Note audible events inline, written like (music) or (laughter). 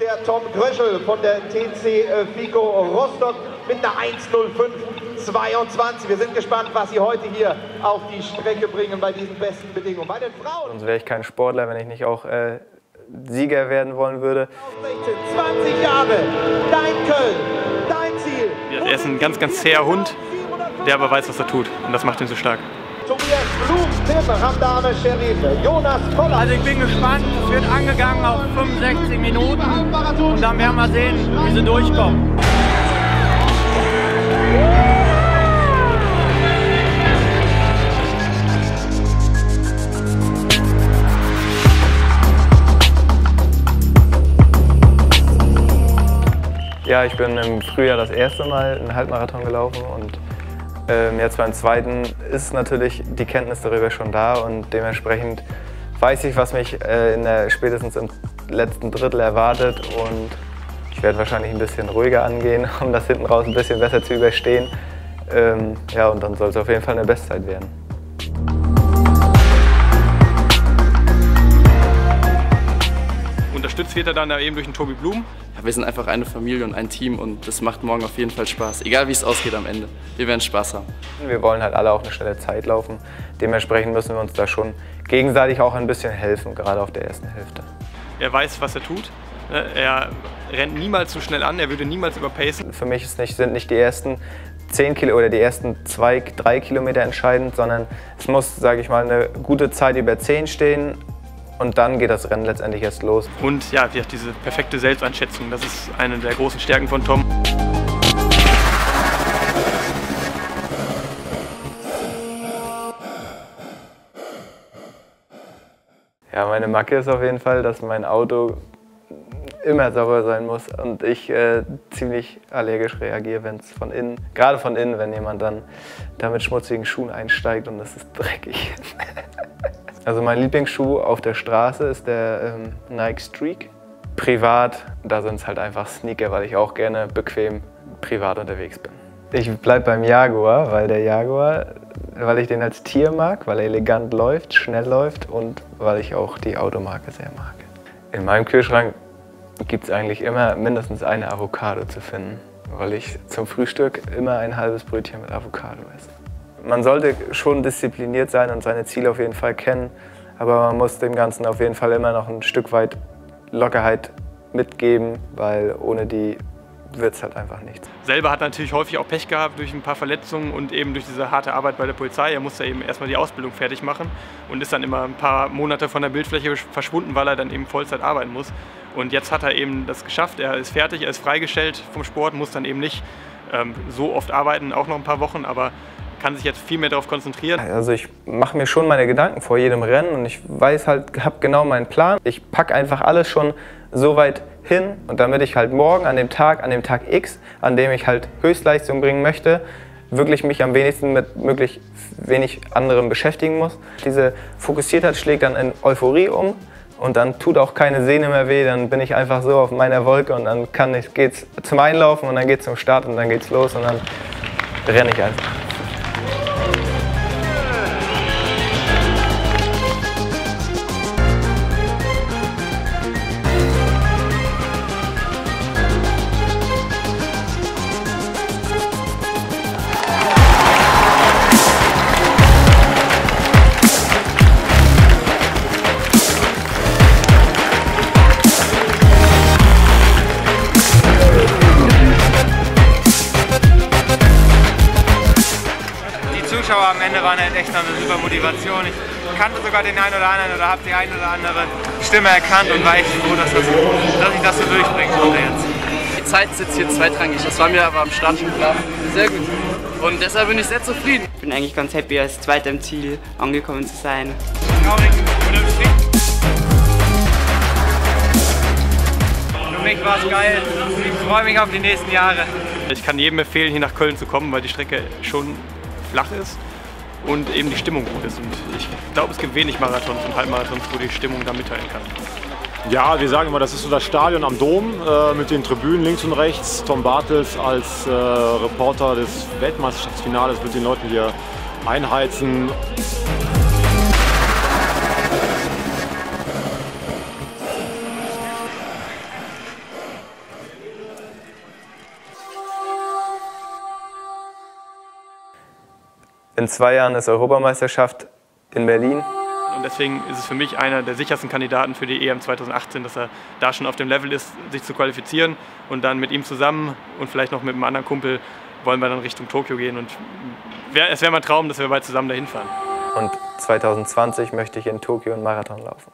Der Tom Gröschel von der TC äh, FICO Rostock mit einer 1.05.22. Wir sind gespannt, was Sie heute hier auf die Strecke bringen bei diesen besten Bedingungen. Bei den Frauen. Sonst wäre ich kein Sportler, wenn ich nicht auch äh, Sieger werden wollen würde. 20 Jahre, dein Köln, dein Ziel. Er ist ein ganz, ganz zäher Hund, der aber weiß, was er tut. Und das macht ihn so stark. Tobias Blum, Tim, Ramdame, Sherife, Jonas Koller. Also ich bin gespannt, es wird angegangen auf 65 Minuten und dann werden wir sehen, wie sie durchkommen. Ja, ich bin im Frühjahr das erste Mal einen Halbmarathon gelaufen und ähm, jetzt beim zweiten ist natürlich die Kenntnis darüber schon da und dementsprechend weiß ich, was mich äh, in der, spätestens im letzten Drittel erwartet und ich werde wahrscheinlich ein bisschen ruhiger angehen, (laughs) um das hinten raus ein bisschen besser zu überstehen. Ähm, ja, und dann soll es auf jeden Fall eine Bestzeit werden. Unterstützt wird er dann eben durch den Tobi Blum. Ja, wir sind einfach eine Familie und ein Team und das macht morgen auf jeden Fall Spaß. Egal wie es ausgeht am Ende. Wir werden Spaß haben. Wir wollen halt alle auch eine schnelle Zeit laufen. Dementsprechend müssen wir uns da schon gegenseitig auch ein bisschen helfen, gerade auf der ersten Hälfte. Er weiß, was er tut. Er rennt niemals zu schnell an, er würde niemals überpacen. Für mich nicht, sind nicht die ersten 10 Kilo oder die ersten 2, 3 Kilometer entscheidend, sondern es muss, sage ich mal, eine gute Zeit über 10 stehen, und dann geht das Rennen letztendlich erst los. Und ja, diese perfekte Selbsteinschätzung, das ist eine der großen Stärken von Tom. Ja, meine Macke ist auf jeden Fall, dass mein Auto immer sauber sein muss und ich äh, ziemlich allergisch reagiere, wenn es von innen, gerade von innen, wenn jemand dann da mit schmutzigen Schuhen einsteigt und es ist dreckig. (laughs) Also mein Lieblingsschuh auf der Straße ist der ähm, Nike Streak. Privat, da sind es halt einfach Sneaker, weil ich auch gerne bequem privat unterwegs bin. Ich bleibe beim Jaguar, weil der Jaguar, weil ich den als Tier mag, weil er elegant läuft, schnell läuft und weil ich auch die Automarke sehr mag. In meinem Kühlschrank gibt es eigentlich immer mindestens eine Avocado zu finden, weil ich zum Frühstück immer ein halbes Brötchen mit Avocado esse. Man sollte schon diszipliniert sein und seine Ziele auf jeden Fall kennen, aber man muss dem Ganzen auf jeden Fall immer noch ein Stück weit Lockerheit mitgeben, weil ohne die wird es halt einfach nichts. Selber hat natürlich häufig auch Pech gehabt durch ein paar Verletzungen und eben durch diese harte Arbeit bei der Polizei. Er musste eben erstmal die Ausbildung fertig machen und ist dann immer ein paar Monate von der Bildfläche verschwunden, weil er dann eben Vollzeit arbeiten muss. Und jetzt hat er eben das geschafft. Er ist fertig, er ist freigestellt vom Sport, muss dann eben nicht ähm, so oft arbeiten, auch noch ein paar Wochen, aber kann sich jetzt viel mehr darauf konzentrieren. Also ich mache mir schon meine Gedanken vor jedem Rennen und ich weiß halt, habe genau meinen Plan. Ich packe einfach alles schon so weit hin und damit ich halt morgen an dem Tag, an dem Tag X, an dem ich halt Höchstleistung bringen möchte, wirklich mich am wenigsten mit möglich wenig anderem beschäftigen muss. Diese Fokussiertheit schlägt dann in Euphorie um und dann tut auch keine Sehne mehr weh, dann bin ich einfach so auf meiner Wolke und dann kann ich, geht's zum Einlaufen und dann geht's zum Start und dann geht's los und dann renne ich einfach. Zuschauer am Ende waren halt echt noch eine super Motivation. Ich kannte sogar den einen oder anderen oder habe die eine oder andere Stimme erkannt und war echt froh, dass, das, dass ich das so durchbringen konnte jetzt. Die Zeit sitzt hier zweitrangig, das war mir aber am Start schon klar. Sehr gut. Und deshalb bin ich sehr zufrieden. Ich bin eigentlich ganz happy, als Zweiter im Ziel angekommen zu sein. Für mich war es geil. Ich freue mich auf die nächsten Jahre. Ich kann jedem empfehlen, hier nach Köln zu kommen, weil die Strecke schon flach ist und eben die Stimmung gut ist. Und ich glaube, es gibt wenig Marathons und Halbmarathons, wo die Stimmung da mitteilen kann. Ja, wir sagen immer, das ist so das Stadion am Dom äh, mit den Tribünen links und rechts. Tom Bartels als äh, Reporter des Weltmeisterschaftsfinales wird den Leuten hier einheizen. In zwei Jahren ist Europameisterschaft in Berlin. Und deswegen ist es für mich einer der sichersten Kandidaten für die EM 2018, dass er da schon auf dem Level ist, sich zu qualifizieren. Und dann mit ihm zusammen und vielleicht noch mit einem anderen Kumpel wollen wir dann Richtung Tokio gehen. Und es wäre mein Traum, dass wir bald zusammen dahin fahren. Und 2020 möchte ich in Tokio einen Marathon laufen.